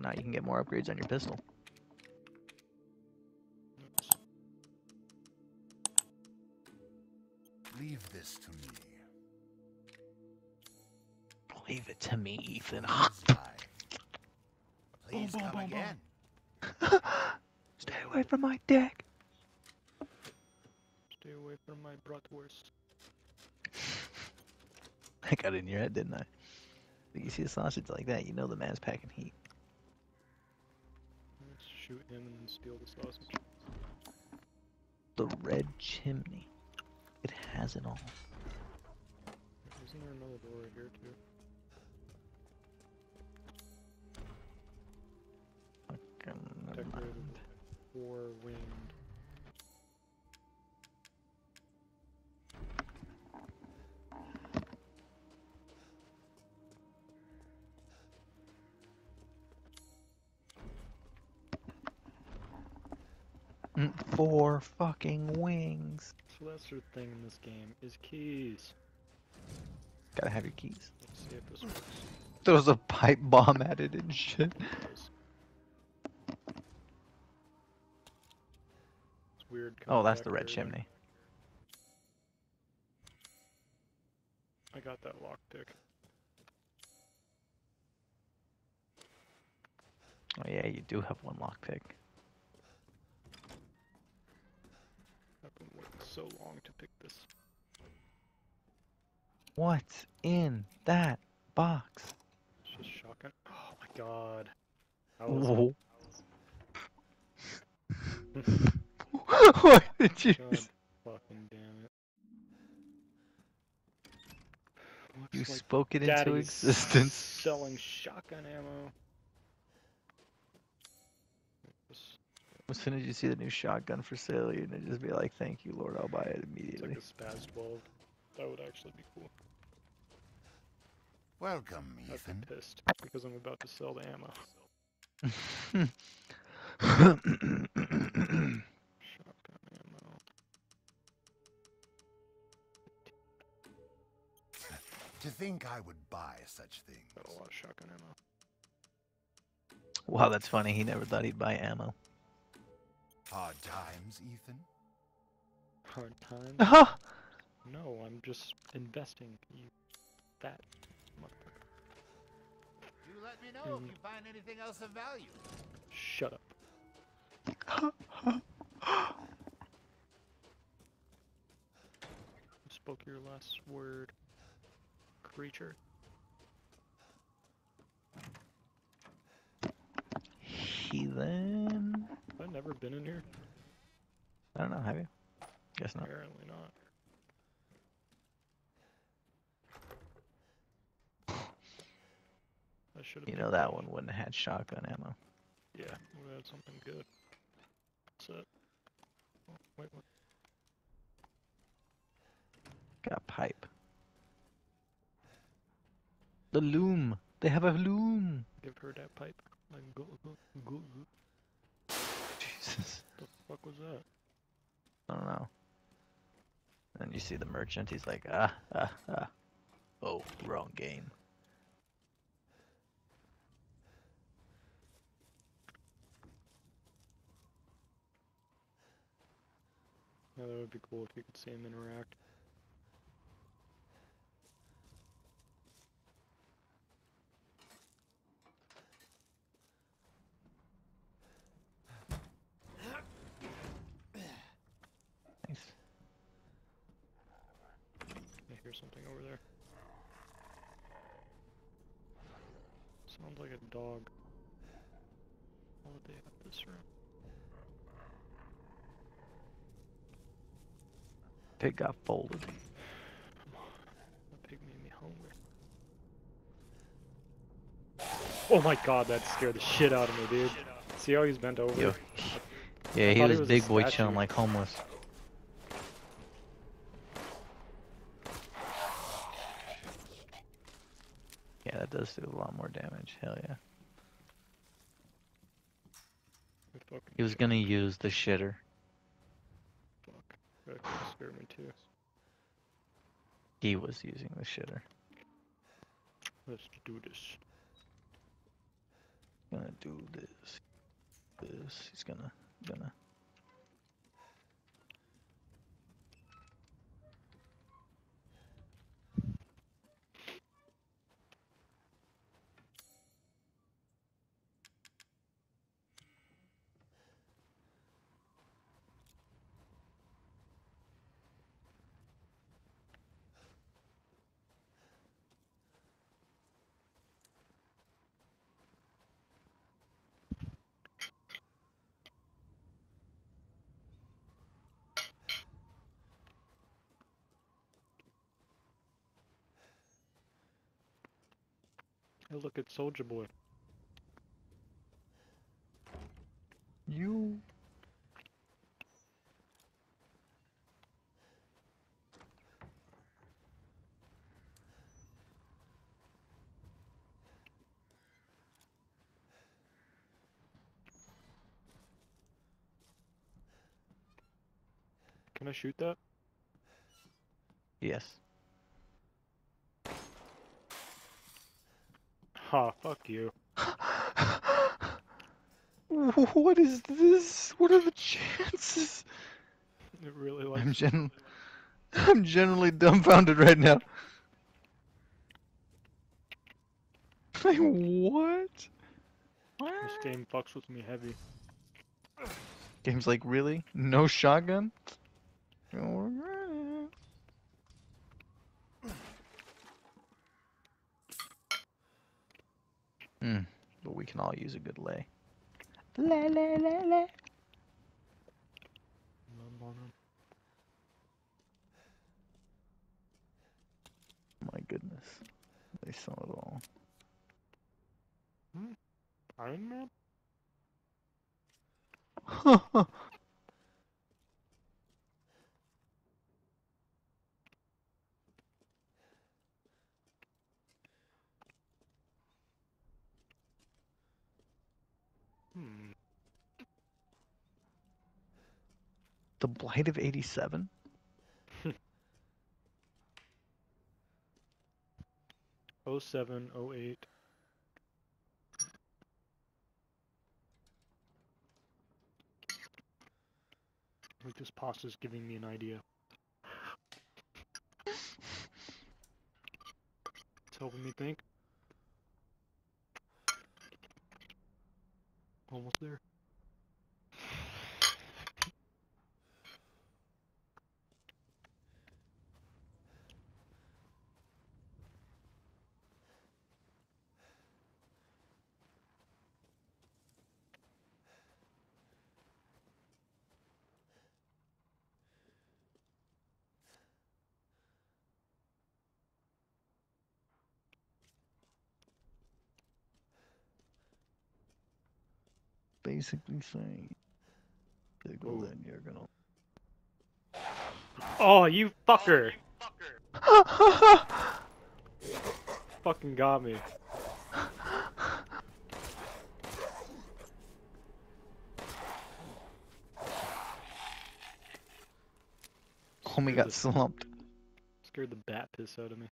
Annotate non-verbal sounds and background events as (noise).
Well, now you can get more upgrades on your pistol. Leave this to me. Leave it to me, Ethan. Bullseye. (laughs) Please boom, come boom, boom. again. (laughs) Stay away from my dick. Stay away from my bratwurst. (laughs) I got it in your head, didn't I? When you see a sausage like that, you know the man's packing heat. Shoot him and then steal the sausage. The red chimney. It has it all. Isn't there another door right here too? Fucking Decorated four winged. Four fucking wings. The thing in this game is keys. Gotta have your keys. Let's see if this works. Throws a pipe bomb at it and shit. It's weird. Oh, that's the red here, chimney. I got that lockpick. Oh yeah, you do have one lockpick. So long to pick this. What's in that box? It's just shotgun. (gasps) Oh my god. How was? Whoa. (laughs) what did you? God fucking damn it. (sighs) Looks You like spoke it into existence. Selling shotgun ammo. This- As soon as you see the new shotgun for sale, you're gonna just be like, "Thank you, Lord, I'll buy it It's immediately." like a SPAS-12. That would actually be cool. Welcome, Ethan. I'd Ethan. be pissed because I'm about to sell the ammo. Shotgun ammo. To think I would buy such things. Got a lot of shotgun ammo. wow, that's funny. He never thought he'd buy ammo. Hard times, Ethan. Hard time. Ah! (laughs) no, I'm just investing. You fat motherfucker. You let me know Mm. if you find anything else of value. Shut up. (laughs) You spoke your last word, creature. Heathen. Have I never been in here? I don't know. Have you? Guess not. Apparently not. I should have. You know that one wouldn't have had shotgun ammo. Yeah, would have had something good. That's it. Oh, wait, what? Got pipe. The loom. They have a loom. Give her that pipe. Like, go, go, go, go. Jesus. The fuck was that? I don't know. And you see the merchant. He's like, ah, ah, ah. Oh, wrong game. Yeah, that would be cool if you could see him interact. Something over there. Sounds like a dog. Would they have this room? Pig got folded. The pig made me hungry. Oh my god, that scared the shit out of me, dude. See how he's bent over? Yo. Yeah, he was was a big boy chilling like homeless. Yeah, that does do a lot more damage. Hell yeah. He was gonna use the shitter. Fuck. That me too. He was using the shitter. Let's do this. Gonna do this. This. He's gonna gonna. Hey, look at Soldier Boy. You. Can I shoot that? Yes. (laughs) Ha, fuck you. what is this? What are the chances? It really likes I'm gen. (laughs) I'm generally dumbfounded right now. (laughs) Like what? This game fucks with me heavy. Game's like really? No shotgun? Can all use a good lay. Lay, lay, lay, lay. Num, oh num, num. My goodness. They saw it all. Hmm? Iron Man? (laughs) Hmm. The Blight of 87? Oh seven, oh eight. Like this pasta's giving me an idea. It's helping me think. Almost there. Basically saying, Diggle, Ooh. then you're gonna. Oh, you fucker! (laughs) Fucking got me. Homie Screw got slumped. Scared the bat piss out of me.